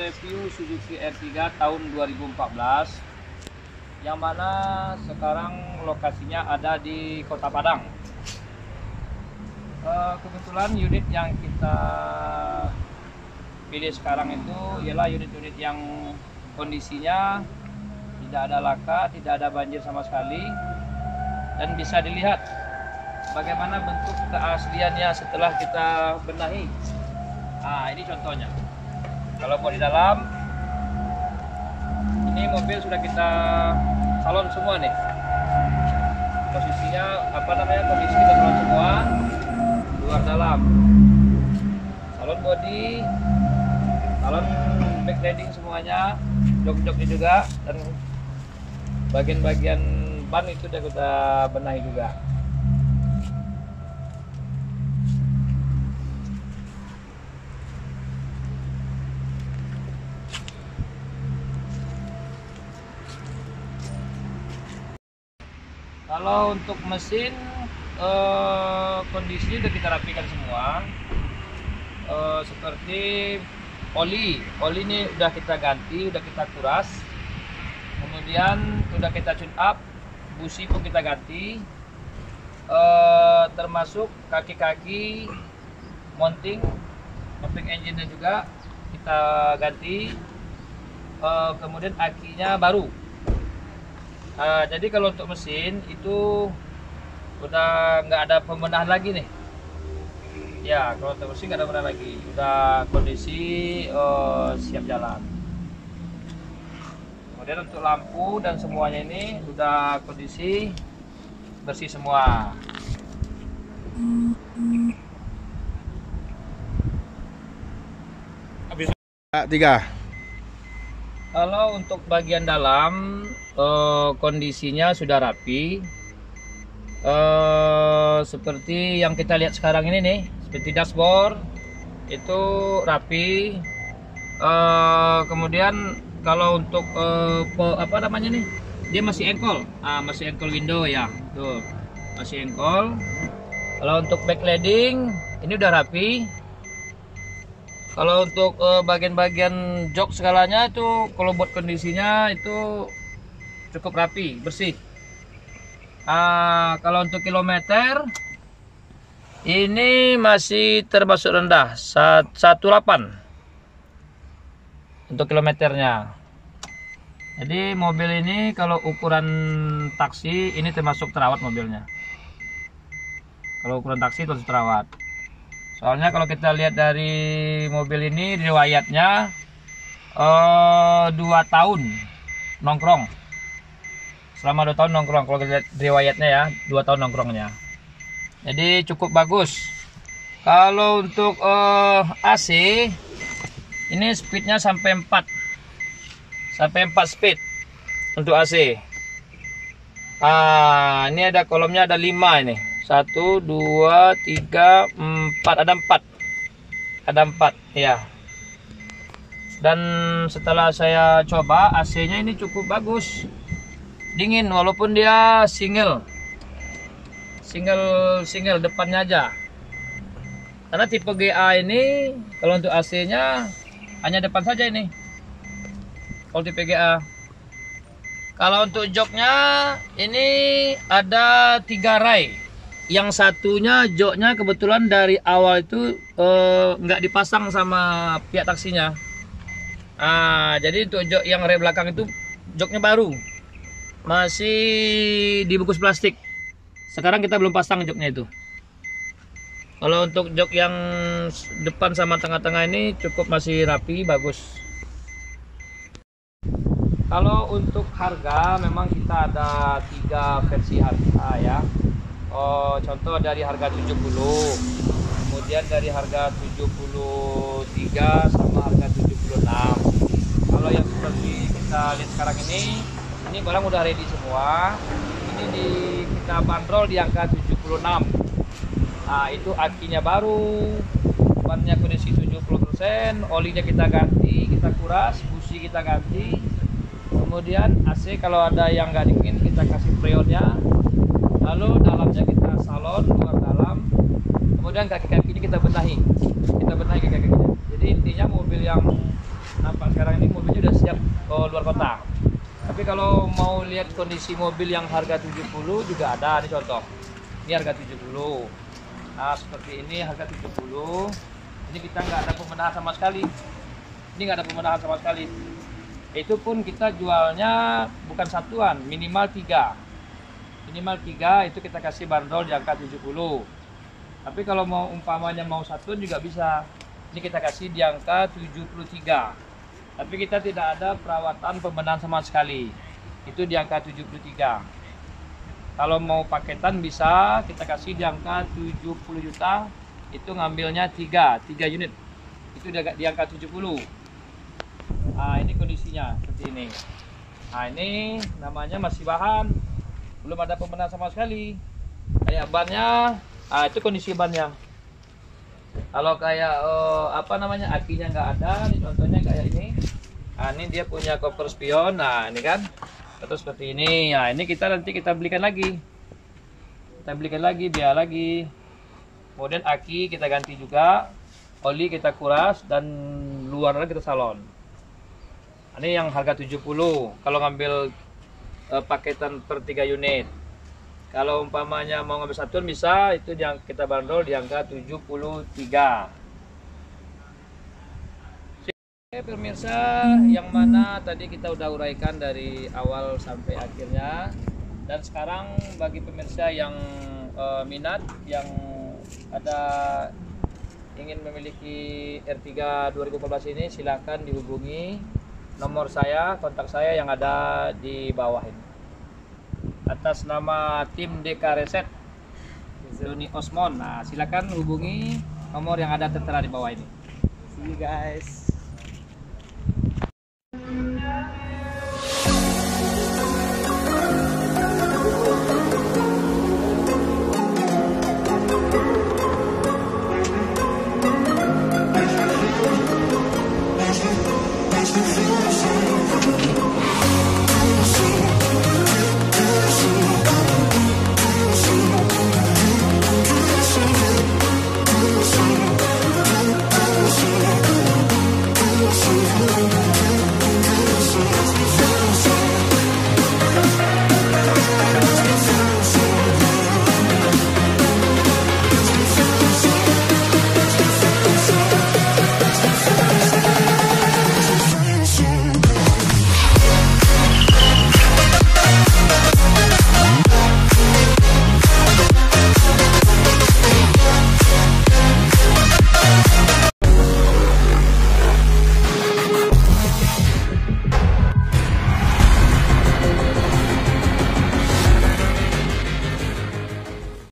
review Suzuki R3 tahun 2014 yang mana sekarang lokasinya ada di Kota Padang. Uh, kebetulan unit yang kita pilih sekarang itu ialah unit-unit yang kondisinya tidak ada laka, tidak ada banjir sama sekali dan bisa dilihat bagaimana bentuk keasliannya setelah kita benahi. Nah, ini contohnya. Kalau mau di dalam, ini mobil sudah kita salon semua nih. Posisinya apa namanya? Kondisi kita salon semua luar dalam. Salon body, salon backlighting semuanya, jok-joknya juga dan bagian-bagian ban itu sudah kita benahi juga. Kalau untuk mesin eh, kondisi sudah kita rapikan semua. Eh, seperti oli, oli ini sudah kita ganti, sudah kita kuras. Kemudian sudah kita tune up, busi pun kita ganti. Eh, termasuk kaki-kaki mounting, mounting engine juga kita ganti. Eh, kemudian akinya baru Uh, jadi kalau untuk mesin itu udah nggak ada pembenahan lagi nih. Ya, kalau untuk mesin nggak ada pembenahan lagi. Udah kondisi uh, siap jalan. Kemudian untuk lampu dan semuanya ini udah kondisi bersih semua. Habis tiga. Kalau untuk bagian dalam eh, kondisinya sudah rapi, eh, seperti yang kita lihat sekarang ini nih, seperti dashboard itu rapi. Eh, kemudian kalau untuk pe- apa namanya nih, dia masih engkol, ah, masih engkol window ya, tuh masih engkol. Kalau untuk backlighting ini udah rapi, kalau untuk bagian-bagian jok segalanya itu kalau buat kondisinya itu cukup rapi, bersih. Ah, kalau untuk kilometer ini masih termasuk rendah, sat- 18 untuk kilometernya. Jadi mobil ini kalau ukuran taksi ini termasuk terawat mobilnya. Kalau ukuran taksi termasuk terawat. Soalnya kalau kita lihat dari mobil ini riwayatnya eh, dua tahun nongkrong. Selama dua tahun nongkrong kalau lihat riwayatnya ya dua tahun nongkrongnya. Jadi cukup bagus. Kalau untuk eh, AC ini speednya sampai 4 sampai 4 speed untuk AC. Ah, ini ada kolomnya ada 5 ini. 1 2 3 4 ada 4. Ada 4 ya. Dan setelah saya coba AC-nya ini cukup bagus. Dingin walaupun dia single. Single single depannya aja. Karena tipe GA ini kalau untuk AC-nya hanya depan saja ini. Kalau tipe GA. Kalau untuk joknya ini ada tiga ray. Yang satunya joknya kebetulan dari awal itu eh, nggak dipasang sama pihak taksinya. Ah, jadi untuk jok yang ray belakang itu joknya baru. Masih dibungkus plastik. Sekarang kita belum pasang joknya itu. Kalau untuk jok yang depan sama tengah-tengah ini cukup masih rapi, bagus. Kalau untuk harga memang kita ada tiga versi harga ya. Oh, contoh dari harga 70, kemudian dari harga 73 sama harga 76. Kalau yang seperti kita lihat sekarang ini, ini barang udah ready semua. Ini di kita bandrol di angka 76. Nah, itu akinya baru, bannya kondisi 70%, olinya kita ganti, kita kuras, busi kita ganti. Kemudian AC kalau ada yang nggak dingin kita kasih freonnya. Lalu dalamnya kita salon, luar dalam. Kemudian kaki-kaki ini kita benahi. Kita benahi kaki-kakinya. Jadi intinya mobil yang nampak sekarang ini mobilnya udah siap ke luar kota tapi kalau mau lihat kondisi mobil yang harga 70 juga ada ini contoh. Ini harga 70 nah seperti ini harga 70 ini kita nggak ada pembenahan sama sekali. Ini nggak ada pembenahan sama sekali. Itu pun kita jualnya bukan satuan minimal tiga. Minimal tiga itu kita kasih bandrol di angka 70 tapi kalau mau umpamanya mau satuan juga bisa. Ini kita kasih di angka 73 tapi kita tidak ada perawatan pembenahan sama sekali. Itu di angka 73 kalau mau paketan bisa kita kasih di angka 70 juta itu ngambilnya 3 3 unit. Itu di angka 70 nah ini kondisinya seperti ini. Nah ini namanya masih bahan. Belum ada pembenahan sama sekali. Kayak bannya nah itu kondisi bannya kalau kayak uh, apa namanya akinya nggak ada ini contohnya kayak ini. Nah ini dia punya koper spion. Nah ini kan. Terus seperti ini. Nah ini kita nanti kita belikan lagi. Kita belikan lagi biar lagi. Kemudian aki kita ganti juga. Oli kita kuras dan luarnya kita salon. Ini yang harga 70 kalau ngambil uh, paketan per 3 unit kalau umpamanya mau ngambil satuan bisa. Itu yang kita bandrol di angka 73 Oke pemirsa yang mana tadi kita udah uraikan dari awal sampai akhirnya. Dan sekarang bagi pemirsa yang uh, minat yang ada ingin memiliki R3 2014 ini silahkan dihubungi nomor saya kontak saya yang ada di bawah ini atas nama tim DK Reset Doni Osmon. Nah, silakan hubungi nomor yang ada tertera di bawah ini. See you guys.